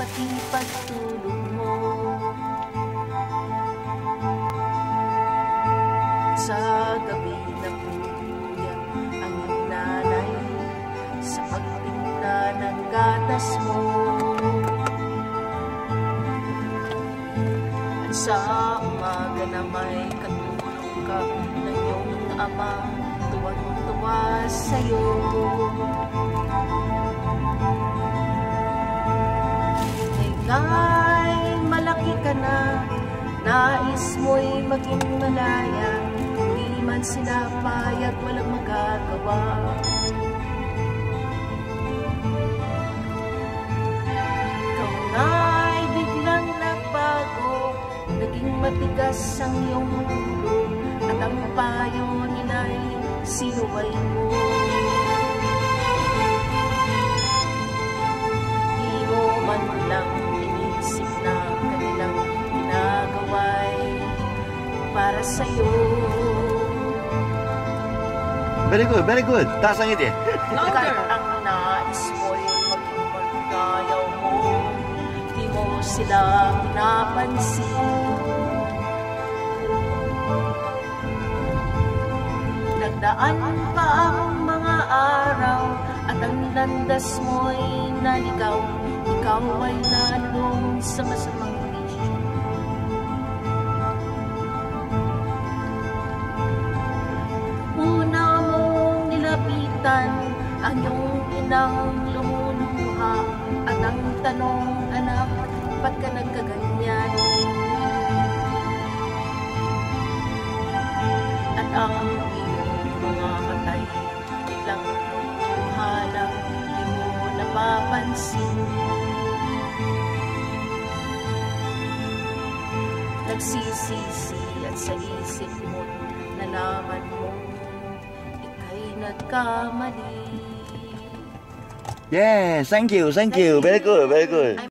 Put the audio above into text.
pati pagtulog mo. Sa gabi na puyat ang iyong nanay Sa pagpinta ng gatas mo. At sa umaga na may katulong ka ng iyong ama Tuwang-tuwa sa'yo Ngay malaki ka na. Nais mo'y maging malaya. Di man sinapay at walang magagawa. Ikaw na'y biglang nagbago. Naging matigas ang iyong ulo At ang payo nila'y sinuway mo para sa'yo Very good, very good. Taas ang iti. Kahit ang nais mo'y maging magkayaw mo Di mo sila pinapansin Nagdaan pa ang mga araw At ang landas mo'y naligaw Ikaw ay nalong sa masamang inang lumuluha At ang tanong, anak, ba't ka nagkaganyan? At ang iyong mga matay Biglang lumuha lang, di mo napapansin Nagsisisi at sa isip mo Nalaman mo Ika'y nagkamali Yes, thank you, thank you. Very good, very good.